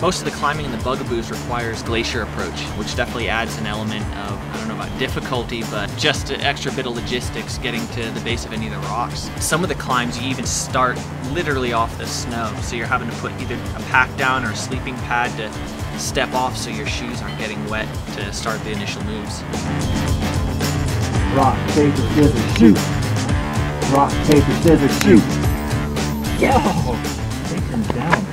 Most of the climbing in the Bugaboos requires glacier approach, which definitely adds an element of, I don't know about difficulty, but just an extra bit of logistics getting to the base of any of the rocks. Some of the climbs you even start literally off the snow, so you're having to put either a pack down or a sleeping pad to step off so your shoes aren't getting wet to start the initial moves. Rock, paper, scissors, shoot. Rock, paper, scissors, shoot. Yo! Take him down twice.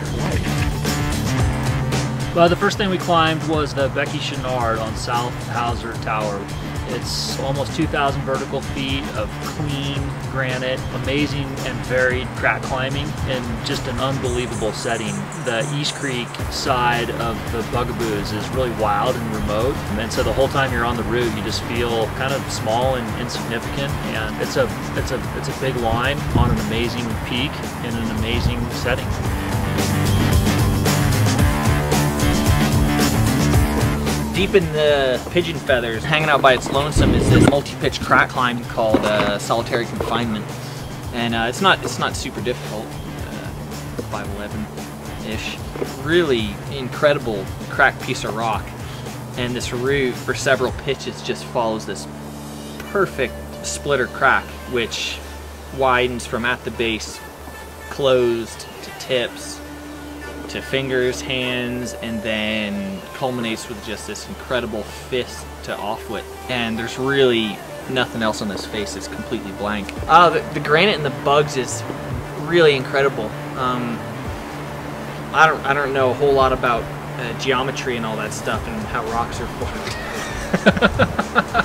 Well, the first thing we climbed was the Beckey-Chouinard on South Howser Tower. It's almost 2,000 vertical feet of clean granite, amazing and varied crack climbing in just an unbelievable setting. The East Creek side of the Bugaboos is really wild and remote. And so the whole time you're on the route, you just feel kind of small and insignificant. And it's a, it's a, it's a big line on an amazing peak in an amazing setting. Deep in the Pigeon Feathers, hanging out by its lonesome, is this multi-pitch crack climb called uh, Solitary Confinement, and uh, it's not it's not super difficult, uh, 5.11-ish. Really incredible cracked piece of rock, and this route for several pitches just follows this perfect splitter crack, which widens from at the base, closed to tips, to fingers, hands, and then culminates with just this incredible fist to off-width. And there's really nothing else on this face. It's completely blank. Uh, the, the granite and the bugs is really incredible. Um, I don't I don't know a whole lot about uh, geometry and all that stuff and how rocks are formed.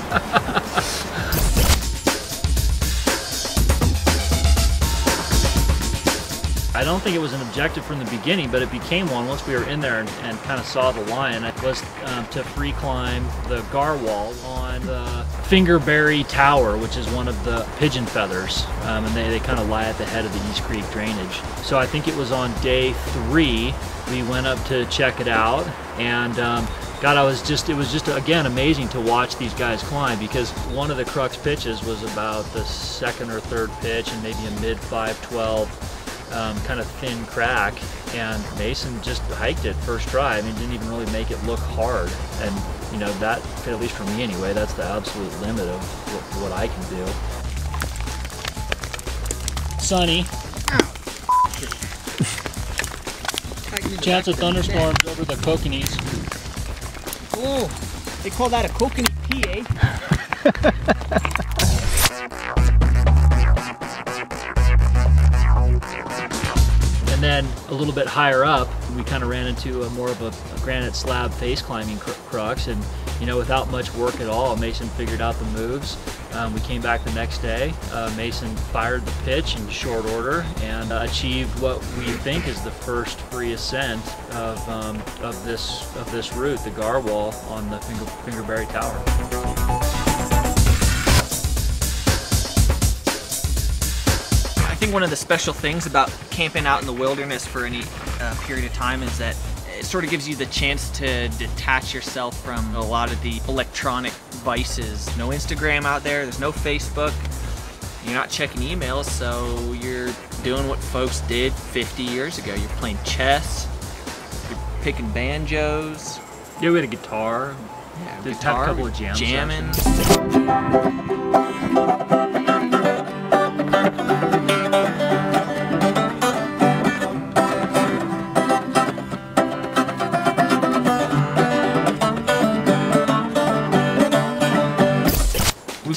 don't think it was an objective from the beginning, but it became one once we were in there and, and kind of saw the line. It was um, to free climb the gar wall on the Fingerberry Tower, which is one of the pigeon feathers, um, and they, they kind of lie at the head of the East Creek drainage. So I think it was on day three we went up to check it out, and um, God, I was just, it was just, again, amazing to watch these guys climb because one of the crux pitches was about the second or third pitch and maybe a mid 5.12 um, kind of thin crack, and Mason just hiked it first try. I mean, didn't even really make it look hard. And you know that, at least for me anyway, that's the absolute limit of what, what I can do. Sunny. Chance of thunderstorms over the Kokanees. Oh, they call that a Kokanee P, then a little bit higher up, we kind of ran into a more of a, a granite slab face climbing cr crux. And, you know, without much work at all, Mason figured out the moves. Um, we came back the next day. Uh, Mason fired the pitch in short order and uh, achieved what we think is the first free ascent of, um, of, this, of this route, the gar wall on the Finger, Fingerberry Tower. Think one of the special things about camping out in the wilderness for any uh, period of time is that it sort of gives you the chance to detach yourself from a lot of the electronic vices. No Instagram out there, there's no Facebook, you're not checking emails, so you're doing what folks did 50 years ago. You're playing chess, you're picking banjos. Yeah, we had a guitar. Yeah, Just guitar, had a couple of jam jamming. We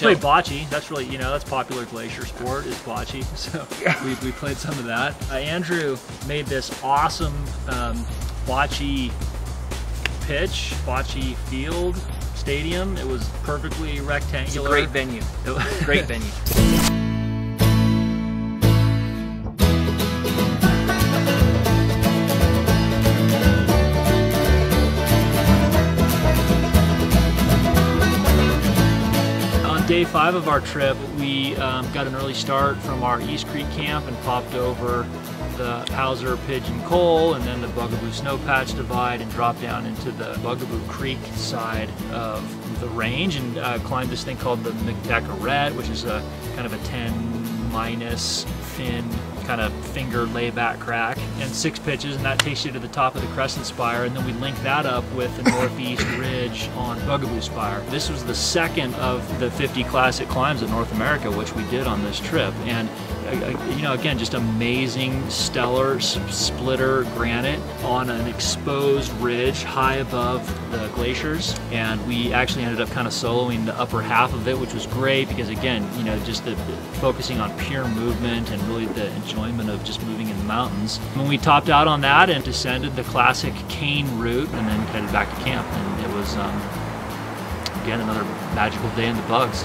played bocce. That's really, you know, that's popular glacier sport is bocce. So we, we played some of that. Uh, Andrew made this awesome um, bocce pitch, bocce field, stadium. It was perfectly rectangular. great venue. Great venue. Day five of our trip, we um, got an early start from our East Creek camp and popped over the Howser Pigeon Col and then the Bugaboo Snow Patch Divide and dropped down into the Bugaboo Creek side of the range and uh, climbed this thing called the McTech Arete, which is a kind of a 10 minus thin kind of finger layback crack, and six pitches, and that takes you to the top of the Crescent Spire, and then we link that up with the Northeast Ridge on Bugaboo Spire. This was the second of the 50 classic climbs of North America, which we did on this trip, and you know, again, just amazing stellar splitter granite on an exposed ridge high above the glaciers. And we actually ended up kind of soloing the upper half of it, which was great because, again, you know, just the, focusing on pure movement and really the enjoyment of just moving in the mountains. When we topped out on that and descended the classic Kain route and then headed back to camp, and it was, um, again, another magical day in the bugs.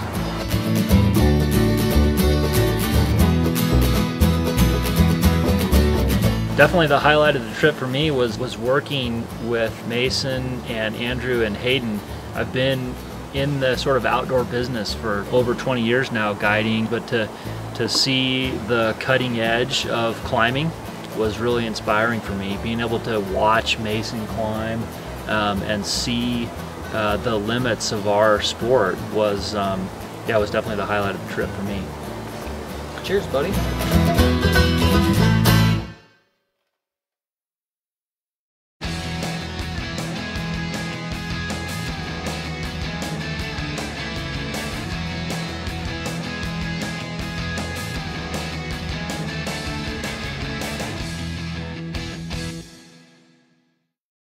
Definitely the highlight of the trip for me was, was working with Mason and Andrew and Hayden. I've been in the sort of outdoor business for over 20 years now guiding, but to, to see the cutting edge of climbing was really inspiring for me. Being able to watch Mason climb um, and see uh, the limits of our sport was, um, yeah, was definitely the highlight of the trip for me. Cheers, buddy.